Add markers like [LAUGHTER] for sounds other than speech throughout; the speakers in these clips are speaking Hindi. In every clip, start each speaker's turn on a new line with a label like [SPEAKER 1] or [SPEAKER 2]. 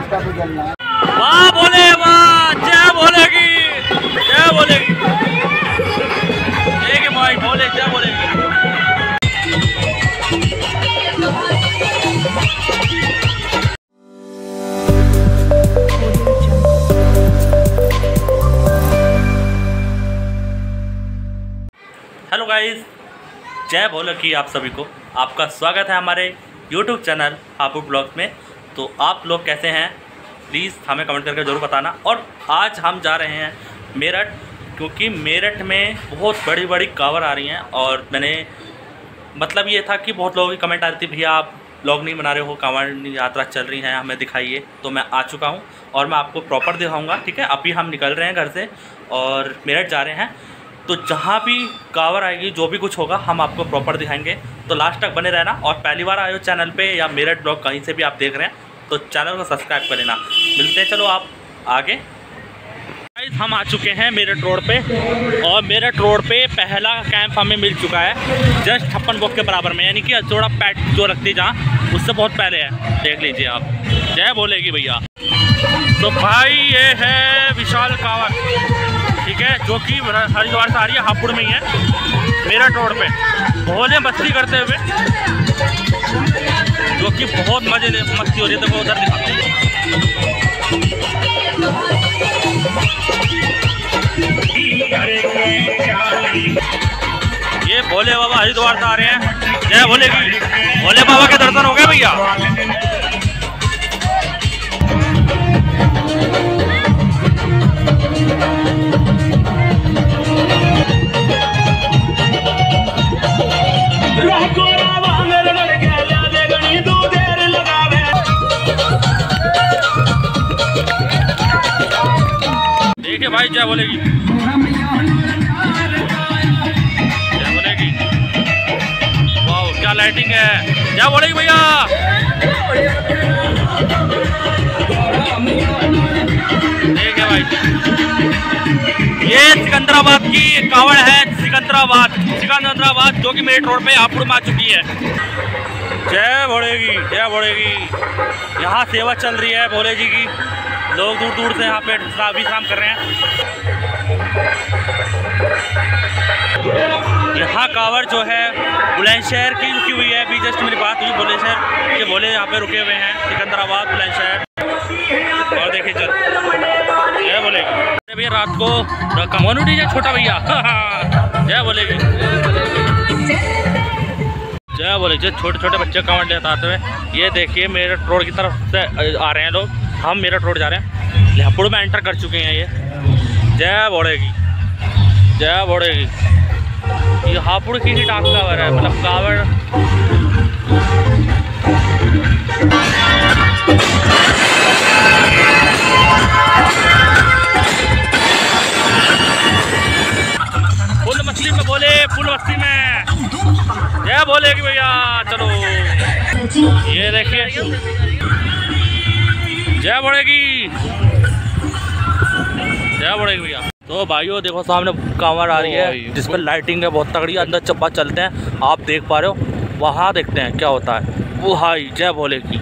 [SPEAKER 1] वाह
[SPEAKER 2] बोले, वाह, जय बोलेगी जय बोलेगी। एक माइक बोले, जय बोलेगी। हेलो गाइस, जय भोलक की आप सभी को। आपका स्वागत है हमारे यूट्यूब चैनल हापू ब्लॉग में। तो आप लोग कैसे हैं? प्लीज़ हमें कमेंट करके ज़रूर बताना। और आज हम जा रहे हैं मेरठ, क्योंकि मेरठ में बहुत बड़ी बड़ी कावर आ रही हैं और मैंने मतलब ये था कि बहुत लोगों की कमेंट आ रही थी, भैया, आप लोग नहीं बना रहे हो, कांवड़ यात्रा चल रही है, हमें दिखाइए। तो मैं आ चुका हूँ और मैं आपको प्रॉपर दिखाऊँगा, ठीक है? अभी हम निकल रहे हैं घर से और मेरठ जा रहे हैं। तो जहाँ भी कावर आएगी, जो भी कुछ होगा, हम आपको प्रॉपर दिखाएँगे। तो लास्ट तक बने रहना और पहली बार आए हो चैनल पे या मेरठ ब्लॉग कहीं से भी आप देख रहे हैं तो चैनल को सब्सक्राइब कर लेना। मिलते हैं, चलो आप आगे। गाइस हम आ चुके हैं मेरठ रोड पे और मेरठ रोड पे पहला कैंप हमें मिल चुका है जस्ट छप्पन बोक के बराबर में, यानी कि अचोड़ा पैट जो रखती जहाँ, उससे बहुत पहले है। देख लीजिए आप। जय बोलेगी भैया। तो भाई ये है विशाल कावर। ठीक है, जो कि हरिद्वार से आ रही है, हापुड़ में ही है। मेरठ रोड पे। भोले मस्ती करते हुए। जो कि बहुत मज़े मस्ती हो रही है तो देखो उधर दिखाते हैं। ये भोले बाबा हरिद्वार से आ रहे हैं। जय भोले की भोले बाबा के दर्शन हो गए भैया। लाइटिंग है। क्या बोलेगी भैया? ठीक है भाई। ये सिकंदराबाद की कावड़ है, सिकंदराबाद सिकंदराबाद जो कि मेरी रोड पे हापुड़ में आ चुकी है। जय भोड़ेगी जय भोड़ेगी यहाँ सेवा चल रही है भोले जी की। लोग दूर दूर से यहाँ पे अभिश्राम कर रहे हैं। यहाँ कावर जो है, बुलंदशहर की रुकी हुई है। अभी जस्ट मेरी बात हुई बुलंदशहर के बोले, यहाँ पे रुके हुए हैं, सिकंदराबाद, बुलंदशहर। और देखिए, चल। जय बोलेगी। भैया, रात को मोनू डीजे छोटा भैया। [LAUGHS] जय बोलेगी। जय बोले जय छोटे छोटे बच्चे कमेंट ले आते हुए, ये देखिए, मेरे रोड की तरफ़ से आ रहे हैं लोग। हम मेरा रोड जा रहे हैं। लिहापुर में एंटर कर चुके हैं ये। जय बोड़ेगी जय बोड़ेगी ये हापुड़ की ही डाक कावर है मतलब कावड़। फुल मछली में बोले, फुल मछली में। जय बोले कि भैया, चलो। ये देखिए। जय बोलेगी। जय बोलेगी भैया। तो भाइयों देखो सामने कांवर आ रही है जिस पर लाइटिंग है बहुत तगड़ी अंदर चप्पा चलते हैं। आप देख पा रहे हो वहाँ देखते हैं क्या होता है। वो हाई जय भोले की।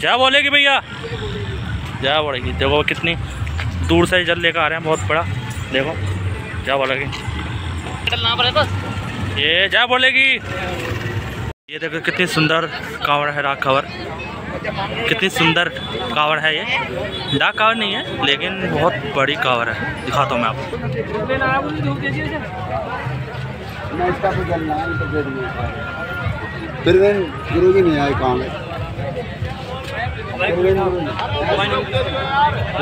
[SPEAKER 2] जय भोले की भैया। जय भोले की। देखो कितनी दूर से जल लेकर आ रहे हैं बहुत बड़ा। देखो जय भोले की। ये जय भोले की। ये देखो कितनी सुंदर कांवर है राख खबर कितनी सुंदर कावड़ है ये। डाक कावड़ नहीं है लेकिन बहुत बड़ी कावड़ है। दिखाता हूँ मैं आपको।
[SPEAKER 1] प्रवीण गुरु भी नहीं आए काम तो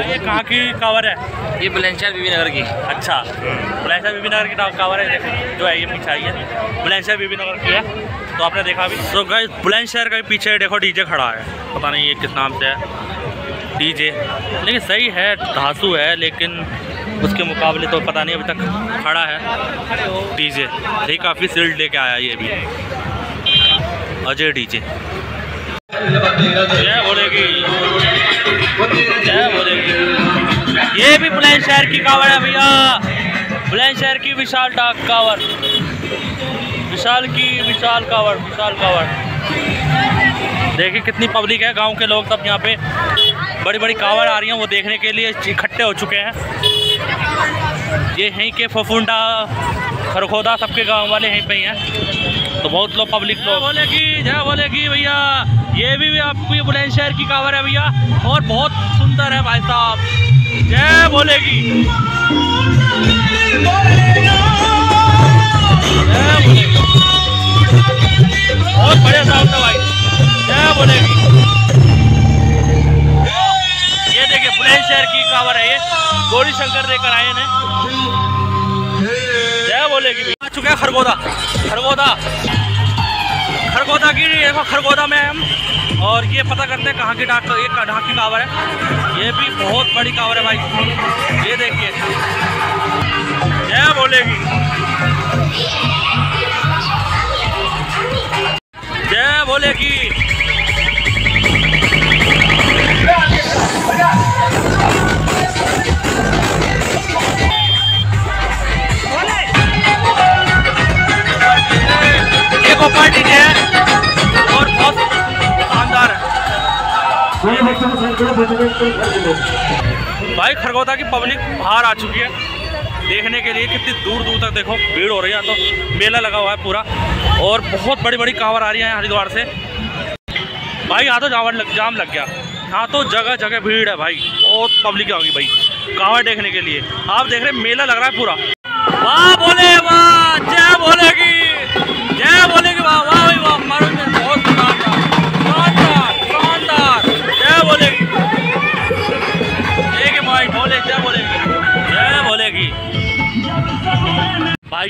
[SPEAKER 2] ये कहाँ की कावर है?
[SPEAKER 3] ये बुलंदशहर बीबी नगर की।
[SPEAKER 2] अच्छा। बुलंदशहर बीबी नगर की तो कावर है जो है ये पीछे आई है। बुलंदशहर बीबी नगर की है। तो आपने देखा अभी। तो गाइस बुलंद शहर का पीछे देखो, डीजे खड़ा है। पता नहीं ये किस नाम से है। डीजे। लेकिन सही है, धासु है, लेकिन उसके मुकाबले तो पता नहीं अभी तक खड़ा है। डीजे। जे काफ़ी सील्ड लेके आया ये भी। अजय डीजे। जय बोलेगी। जय बोलेगी। ये भी बुलंद शहर की कावड़ है भैया। बुलंद शहर की विशाल डाक कावड़ विशाल की विशाल कावड़ विशाल कावड़। देखिए कितनी पब्लिक है गाँव के लोग सब यहाँ पे। बड़ी बड़ी कावड़ आ रही हैं वो देखने के लिए इकट्ठे हो चुके हैं। ये यहीं के फफुंडा खरखोदा सबके गाँव वाले यहीं पे ही हैं। तो बहुत लोग पब्लिक लोग। बोले जय बोले भैया। ये भी, भी आपकी बुलंदशहर की कावर है भैया। और बहुत सुंदर है भाई साहब। जय बोलेगी। बहुत बढ़िया साउंड खरगोदा। खरगोदा। खरगोदा की देखो, खरगोदा में हम। और ये पता करते हैं कहाँ की डाक ये कहाँ की कावर है। ये भी बहुत बड़ी कावर है भाई। ये देखिए। जय बोलेगी? जय ऊपर है और बहुत शानदार है। भाई खरगोदा की पब्लिक बाहर आ चुकी है। देखने के लिए कितनी दूर दूर तक देखो, भीड़ हो रही है तो मेला लगा हुआ है पूरा। और बहुत बड़ी बड़ी कांवर आ रही है हरिद्वार से। भाई, यहाँ तो जावर लग, जाम लग गया। यहाँ तो जगह जगह भीड़ है भाई, बहुत पब्लिक होगी भाई, कांवर देखने के लिए। आप देख रहे मेला लग रहा है पूरा। वाह बोले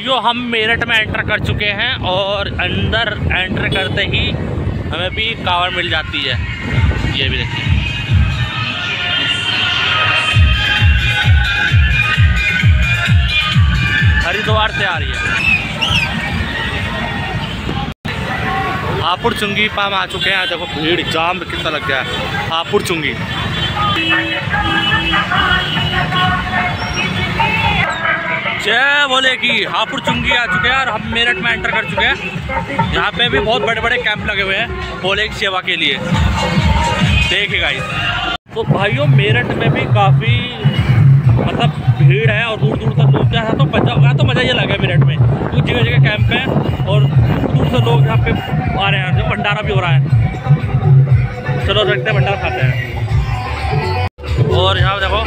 [SPEAKER 2] भाइयों हम मेरठ में एंटर कर चुके हैं और अंदर एंटर करते ही हमें भी कावर मिल जाती है। ये भी देखिए। हरिद्वार से आ रही है। हापुड़ चुंगी पाम आ चुके हैं। देखो, भीड़ जाम कितना लग गया है। हापुड़ चुंगी। जय बोले की। हापुड़ चुंगी आ चुके हैं और हम मेरठ में एंटर कर चुके हैं। यहाँ पे भी बहुत बड़े बड़े कैंप लगे हुए हैं बोले की सेवा के लिए। देखिए गाइस तो भाइयों, मेरठ में भी काफ़ी मतलब भीड़ है और दूर दूर तक लोग यहाँ तो मज़ा, यहाँ तो मज़ा ही लगा है मेरठ में। कुछ जगह जगह कैंप है और दूर दूर से लोग यहाँ पे आ रहे हैं। जो भंडारा भी हो रहा है। चलो, देखते हैं, भंडारा खाते हैं। और यहाँ देखो,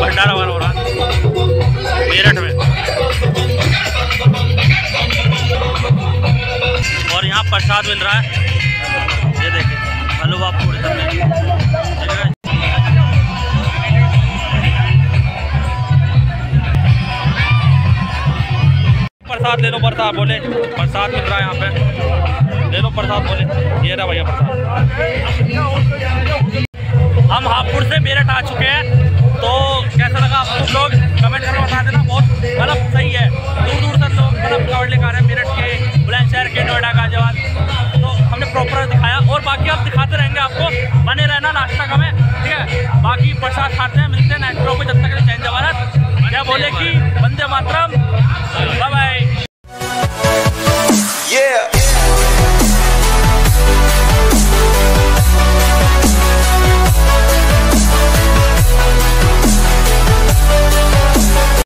[SPEAKER 2] भंडारा वाला यहाँ प्रसाद मिल रहा है। ये देखिए हलवा पूरी सब मिल रही है। ठीक है प्रसाद ले लो प्रसाद, बोले। प्रसाद मिल रहा है यहाँ पे। ले लो प्रसाद, बोले। ये रहा भैया प्रसाद। हम हापुड़ से मेरठ आ चुके हैं। बाकी प्रसाद खाते हैं, मिलते हैं नाइट्रो में जब तक चैन जवाहर जय बोले कि वंदे मातरम?